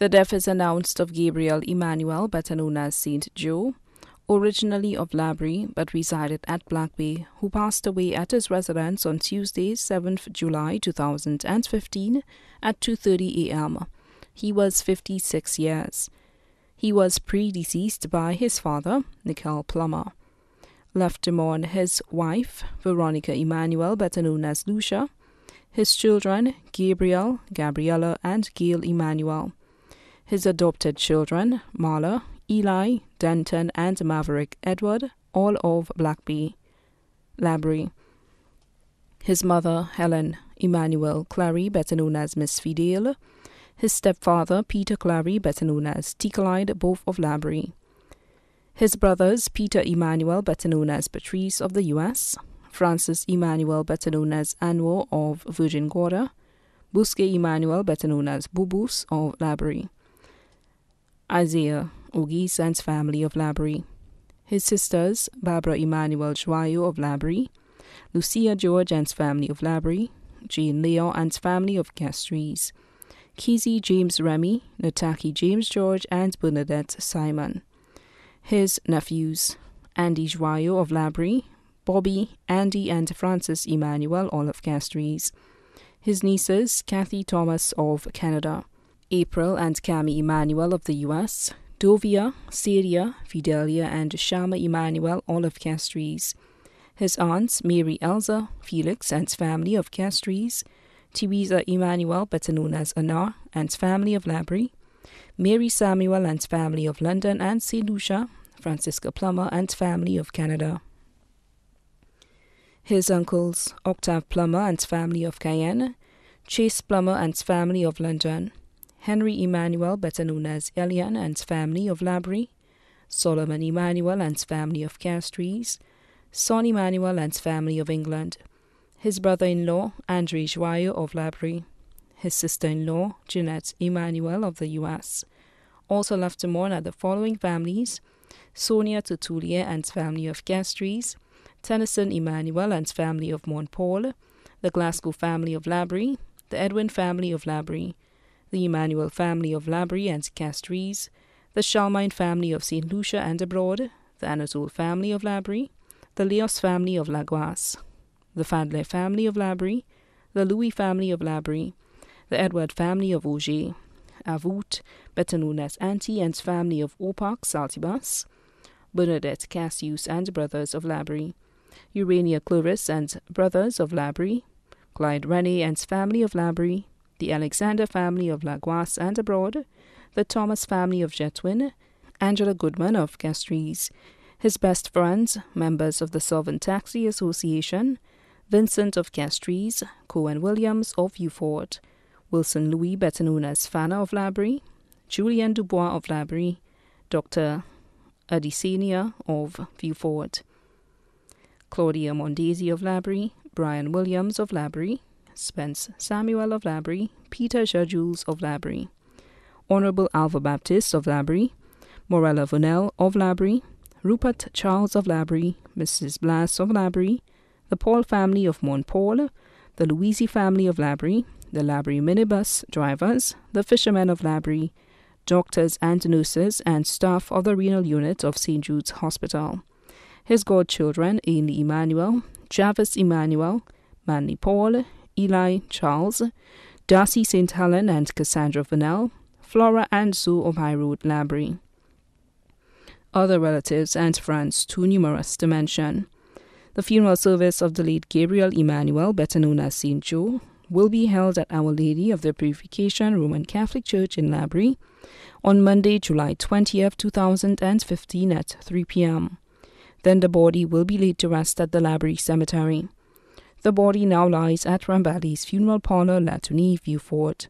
The death is announced of Gabriel Emmanuel, better known as Saint Joe, originally of Laborie but resided at Black Bay, who passed away at his residence on Tuesday, 7th July 2015 at 2:30 a.m. He was 56 years. He was predeceased by his father, Nickel Plummer. Left him on his wife, Veronica Emmanuel, better known as Lucia, his children, Gabriel, Gabriella, and Gail Emmanuel his adopted children, Marla, Eli, Denton, and Maverick Edward, all of Black Bay, Laborie. His mother, Helen Emmanuel Clary, better known as Miss Fidele. His stepfather, Peter Clary, better known as Ticklide, both of Laborie. His brothers, Peter Emmanuel, better known as Patrice of the U.S., Francis Emmanuel, better known as Anwar of Virgin Gorda, Busque Emmanuel, better known as Bubus of Laborie. Isaiah Ogis and family of Laborie. His sisters, Barbara Emmanuel Joyo of Laborie, Lucia George and family of Laborie, Jean Leon and family of Castries, Kizzy James Remy, Nataki James George, and Bernadette Simon. His nephews, Andy Joyo of Laborie, Bobby, Andy, and Francis Emmanuel, all of Castries. His nieces, Kathy Thomas of Canada, April and Cami Emmanuel of the US, Dovia, Syria, Fidelia, and Shama Emmanuel, all of Castries. His aunts, Mary Elza, Felix, and family of Castries, Teresa Emmanuel, better known as Anna, and family of Laborie, Mary Samuel and family of London and St. Lucia, Francisca Plummer and family of Canada. His uncles, Octave Plummer and family of Cayenne, Chase Plummer and family of London, Henry Emmanuel, better known as Elian, and family of Laborie, Solomon Emmanuel and family of Castries, Son Emmanuel and family of England, his brother-in-law, Andre Joyeux of Laborie, his sister-in-law, Jeanette Emmanuel of the U.S. Also left to mourn are the following families, Sonia Tutulier and family of Castries, Tennyson Emmanuel and family of Montpaul, the Glasgow family of Laborie, the Edwin family of Laborie, the Emmanuel family of Laborie and Castries, the Charlemagne family of St. Lucia and abroad, the Anatole family of Laborie, the Leos family of Laguas, the Fadler family of Laborie, the Louis family of Laborie, the Edward family of Augier, Avout, better known as Auntie and family of Opak Saltibus, Bernadette Cassius and brothers of Laborie, Urania Cloris and brothers of Laborie, Clyde Rennie and family of Laborie, the Alexander family of Laguas and abroad, the Thomas family of Jetwin, Angela Goodman of Castries, his best friends, members of the Solvent Taxi Association, Vincent of Castries, Cohen Williams of Beaufort, Wilson Louis, better known as Fana of Laborie, Julian Dubois of Laborie, Dr. Adesenia of Beaufort, Claudia Mondesi of Laborie, Brian Williams of Laborie, Spence Samuel of Laborie, Peter Jajules of Laborie, Honorable Alva Baptiste of Laborie, Morella Vernel of Laborie, Rupert Charles of Laborie, Mrs. Blas of Laborie, the Paul family of Montpaul, the Louisi family of Laborie, the Laborie minibus drivers, the fishermen of Laborie, doctors and nurses, and staff of the renal unit of St. Jude's Hospital. His godchildren, Ainley Emmanuel, Jarvis Emmanuel, Manly Paul, Eli Charles, Darcy St. Helen and Cassandra Vernell, Flora and Sue of High Road Laborie. Other relatives and friends too numerous to mention. The funeral service of the late Gabriel Emmanuel, better known as St. Joe, will be held at Our Lady of the Purification Roman Catholic Church in Laborie on Monday, July 20th, 2015 at 3 p.m. Then the body will be laid to rest at the Laborie Cemetery. The body now lies at Rambali's funeral parlor, Latony, Vieux Fort.